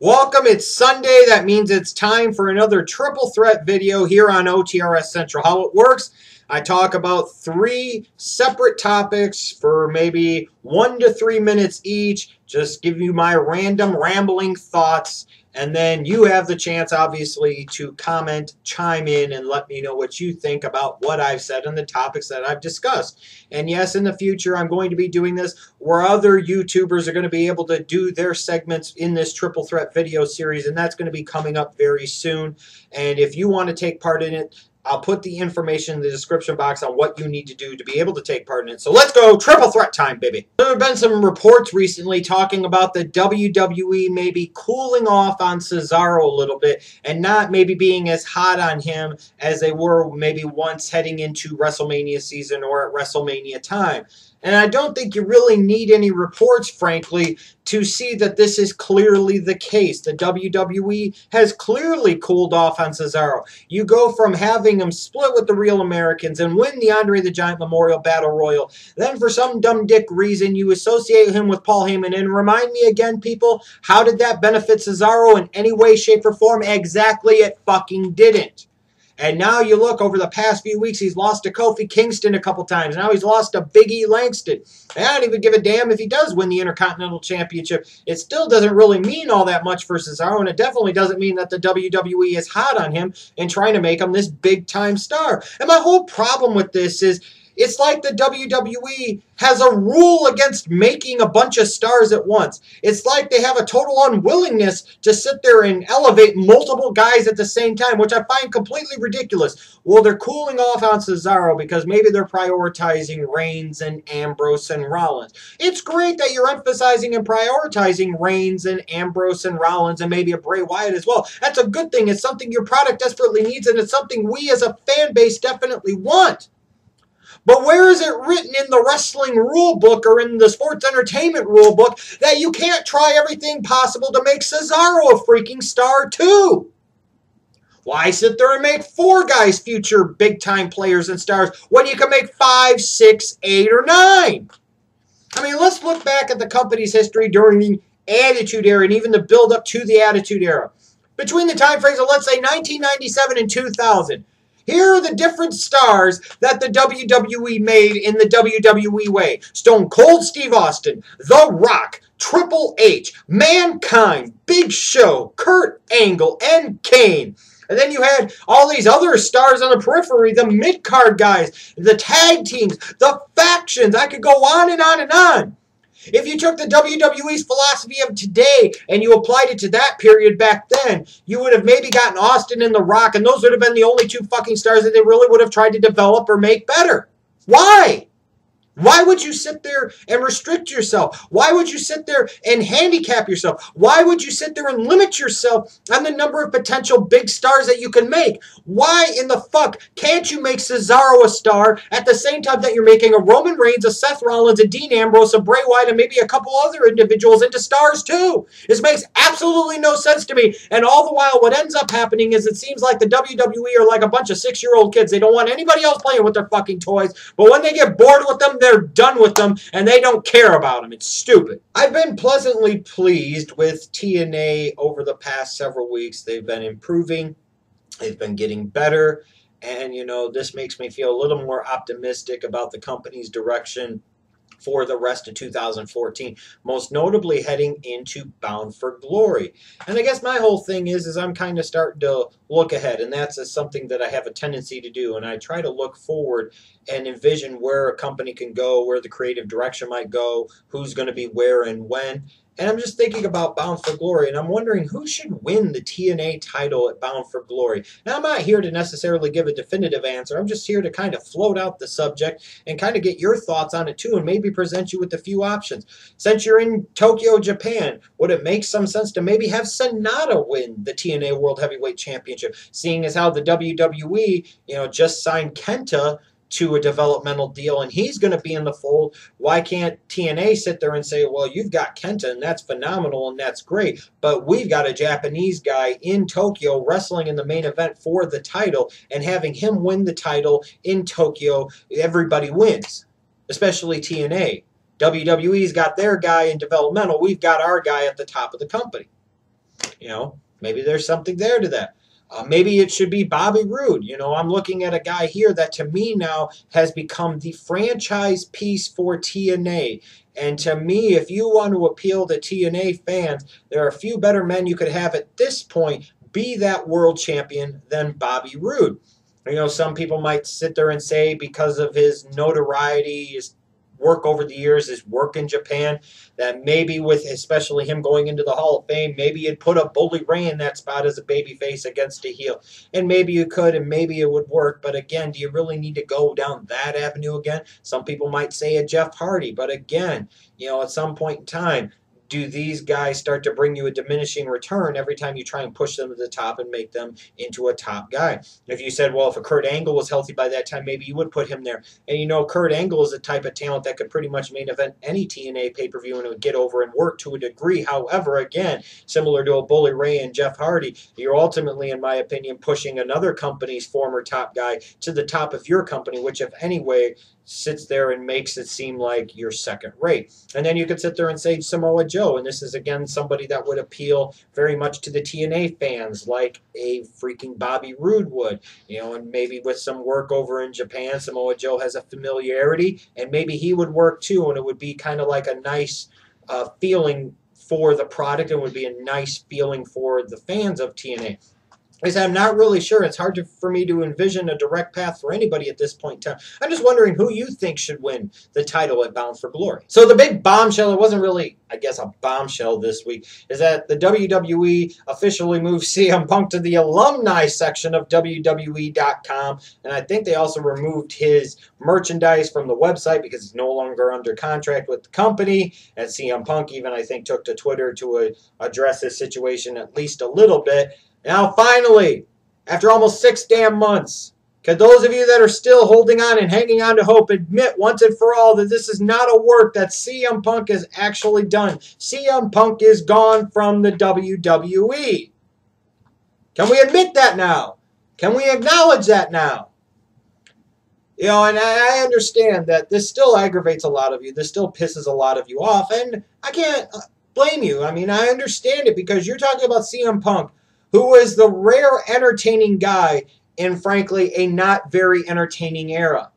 Welcome, it's Sunday. That means it's time for another triple threat video here on OTRS Central. How it works, I talk about three separate topics for maybe one to three minutes each. Just give you my random rambling thoughts and then you have the chance, obviously, to comment, chime in, and let me know what you think about what I've said and the topics that I've discussed. And yes, in the future, I'm going to be doing this where other YouTubers are going to be able to do their segments in this triple threat video series, and that's going to be coming up very soon. And if you want to take part in it, I'll put the information in the description box on what you need to do to be able to take part in it. So let's go triple threat time, baby. There have been some reports recently talking about the WWE maybe cooling off on Cesaro a little bit and not maybe being as hot on him as they were maybe once heading into WrestleMania season or at WrestleMania time. And I don't think you really need any reports, frankly, to see that this is clearly the case. The WWE has clearly cooled off on Cesaro. You go from having him split with the Real Americans and win the Andre the Giant Memorial Battle Royal, then for some dumb dick reason you associate him with Paul Heyman. And remind me again, people, how did that benefit Cesaro in any way, shape, or form? Exactly, it fucking didn't. And now you look over the past few weeks, he's lost to Kofi Kingston a couple times. Now he's lost to Big E Langston. And I don't even give a damn if he does win the Intercontinental Championship. It still doesn't really mean all that much for Cesaro, and it definitely doesn't mean that the WWE is hot on him and trying to make him this big time star. And my whole problem with this is it's like the WWE has a rule against making a bunch of stars at once. It's like they have a total unwillingness to sit there and elevate multiple guys at the same time, which I find completely ridiculous. Well, they're cooling off on Cesaro because maybe they're prioritizing Reigns and Ambrose and Rollins. It's great that you're emphasizing and prioritizing Reigns and Ambrose and Rollins and maybe a Bray Wyatt as well. That's a good thing. It's something your product desperately needs, and it's something we as a fan base definitely want. But where is it written in the wrestling rule book or in the sports entertainment rule book that you can't try everything possible to make Cesaro a freaking star too? Why sit there and make four guys future big time players and stars when you can make five, six, eight, or nine? I mean, let's look back at the company's history during the Attitude Era and even the build up to the Attitude Era. Between the time frames of, let's say, 1997 and 2000, here are the different stars that the WWE made in the WWE way. Stone Cold Steve Austin, The Rock, Triple H, Mankind, Big Show, Kurt Angle, and Kane. And then you had all these other stars on the periphery, the mid-card guys, the tag teams, the factions. I could go on and on and on. If you took the WWE's philosophy of today and you applied it to that period back then, you would have maybe gotten Austin and The Rock, and those would have been the only two fucking stars that they really would have tried to develop or make better. Why? Why would you sit there and restrict yourself? Why would you sit there and handicap yourself? Why would you sit there and limit yourself on the number of potential big stars that you can make? Why in the fuck can't you make Cesaro a star at the same time that you're making a Roman Reigns, a Seth Rollins, a Dean Ambrose, a Bray Wyatt, and maybe a couple other individuals into stars too? This makes absolutely no sense to me. And all the while, what ends up happening is it seems like the WWE are like a bunch of six-year-old kids. They don't want anybody else playing with their fucking toys. But when they get bored with them, they're done with them and they don't care about them. It's stupid. I've been pleasantly pleased with TNA over the past several weeks. They've been improving, they've been getting better, and you know, this makes me feel a little more optimistic about the company's direction for the rest of 2014, most notably heading into Bound for Glory. And I guess my whole thing is, is I'm kind of starting to look ahead, and that's something that I have a tendency to do, and I try to look forward and envision where a company can go, where the creative direction might go, who's going to be where and when. And I'm just thinking about Bound for Glory, and I'm wondering who should win the TNA title at Bound for Glory. Now, I'm not here to necessarily give a definitive answer. I'm just here to kind of float out the subject and kind of get your thoughts on it too, and maybe present you with a few options. Since you're in Tokyo, Japan, would it make some sense to maybe have Sanada win the TNA World Heavyweight Championship, seeing as how the WWE, you know, just signed Kenta to a developmental deal and he's going to be in the fold, why can't TNA sit there and say, well, you've got Kenta and that's phenomenal and that's great, but we've got a Japanese guy in Tokyo wrestling in the main event for the title and having him win the title in Tokyo, everybody wins, especially TNA. WWE's got their guy in developmental, we've got our guy at the top of the company. You know, maybe there's something there to that. Uh, maybe it should be Bobby Roode. You know, I'm looking at a guy here that to me now has become the franchise piece for TNA. And to me, if you want to appeal to TNA fans, there are a few better men you could have at this point be that world champion than Bobby Roode. You know, some people might sit there and say because of his notoriety, his work over the years, his work in Japan, that maybe with especially him going into the Hall of Fame, maybe you'd put a Bully Ray in that spot as a babyface against a heel. And maybe you could, and maybe it would work. But again, do you really need to go down that avenue again? Some people might say a Jeff Hardy, but again, you know, at some point in time, do these guys start to bring you a diminishing return every time you try and push them to the top and make them into a top guy? If you said, well, if a Kurt Angle was healthy by that time, maybe you would put him there. And you know, Kurt Angle is a type of talent that could pretty much main event any TNA pay per view and it would get over and work to a degree. However, again, similar to a Bully Ray and Jeff Hardy, you're ultimately, in my opinion, pushing another company's former top guy to the top of your company, which, if anyway, sits there and makes it seem like you're second rate. And then you could sit there and say Samoa Joe, and this is again somebody that would appeal very much to the TNA fans, like a freaking Bobby Roode would, you know, and maybe with some work over in Japan, Samoa Joe has a familiarity, and maybe he would work too, and it would be kind of like a nice uh, feeling for the product, and would be a nice feeling for the fans of TNA. I said, I'm not really sure. It's hard to, for me to envision a direct path for anybody at this point in time. I'm just wondering who you think should win the title at Bound for Glory. So the big bombshell, it wasn't really, I guess, a bombshell this week, is that the WWE officially moved CM Punk to the alumni section of WWE.com. And I think they also removed his merchandise from the website because he's no longer under contract with the company. And CM Punk even, I think, took to Twitter to address this situation at least a little bit. Now, finally, after almost six damn months, can those of you that are still holding on and hanging on to hope admit once and for all that this is not a work that CM Punk has actually done? CM Punk is gone from the WWE. Can we admit that now? Can we acknowledge that now? You know, and I understand that this still aggravates a lot of you. This still pisses a lot of you off, and I can't uh, blame you. I mean, I understand it because you're talking about CM Punk, who was the rare entertaining guy in, frankly, a not very entertaining era.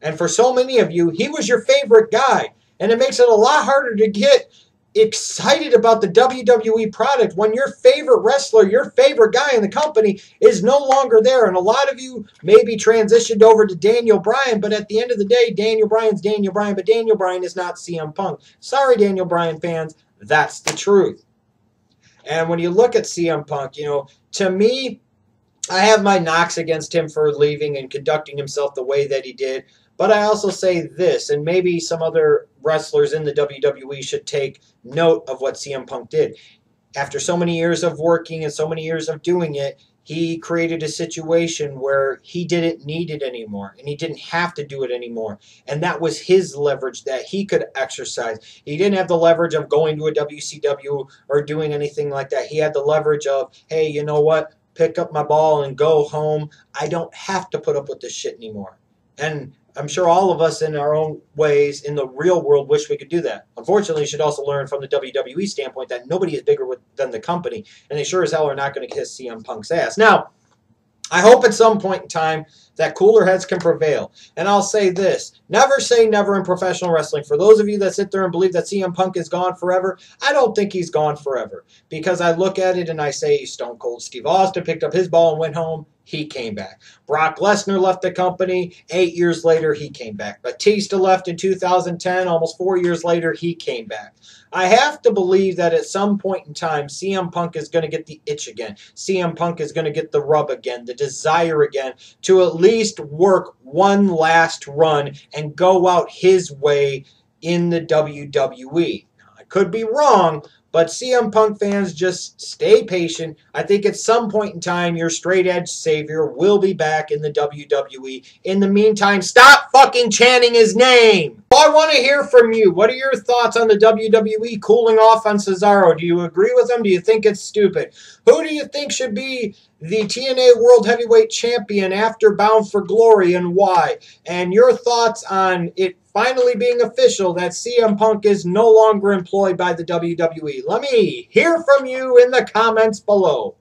And for so many of you, he was your favorite guy. And it makes it a lot harder to get excited about the WWE product when your favorite wrestler, your favorite guy in the company is no longer there. And a lot of you maybe transitioned over to Daniel Bryan, but at the end of the day, Daniel Bryan's Daniel Bryan, but Daniel Bryan is not CM Punk. Sorry, Daniel Bryan fans, that's the truth. And when you look at CM Punk, you know, to me, I have my knocks against him for leaving and conducting himself the way that he did. But I also say this, and maybe some other wrestlers in the WWE should take note of what CM Punk did. After so many years of working and so many years of doing it, he created a situation where he didn't need it anymore and he didn't have to do it anymore. And that was his leverage that he could exercise. He didn't have the leverage of going to a WCW or doing anything like that. He had the leverage of, hey, you know what? Pick up my ball and go home. I don't have to put up with this shit anymore. And I'm sure all of us in our own ways in the real world wish we could do that. Unfortunately, you should also learn from the WWE standpoint that nobody is bigger with, than the company, and they sure as hell are not going to kiss CM Punk's ass. Now, I hope at some point in time that cooler heads can prevail. And I'll say this never say never in professional wrestling. For those of you that sit there and believe that CM Punk is gone forever, I don't think he's gone forever. Because I look at it and I say Stone Cold Steve Austin picked up his ball and went home he came back. Brock Lesnar left the company. Eight years later, he came back. Batista left in 2010. Almost four years later, he came back. I have to believe that at some point in time, CM Punk is going to get the itch again. CM Punk is going to get the rub again, the desire again to at least work one last run and go out his way in the WWE. Now, I could be wrong, but CM Punk fans, just stay patient. I think at some point in time, your straight edge savior will be back in the WWE. In the meantime, stop fucking chanting his name. I want to hear from you. What are your thoughts on the WWE cooling off on Cesaro? Do you agree with them? Do you think it's stupid? Who do you think should be the TNA World Heavyweight Champion after Bound for Glory and why? And your thoughts on it finally being official that CM Punk is no longer employed by the WWE. Let me hear from you in the comments below.